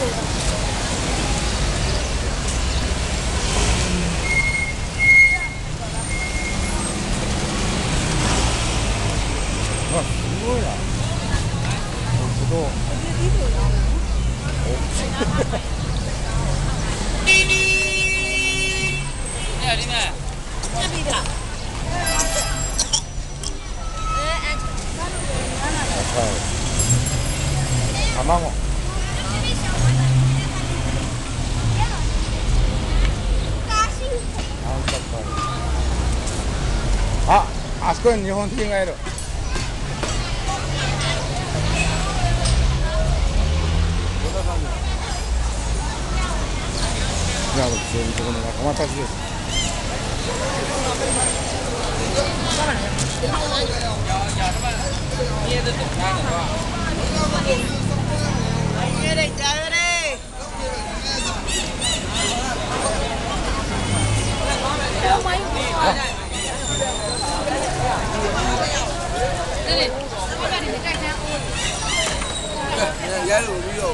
わすごいな。ぶどう哎，ああそこに日本人がいる。じゃあそういうところの仲間たちです。椰 ìyá rẹ̀ ò.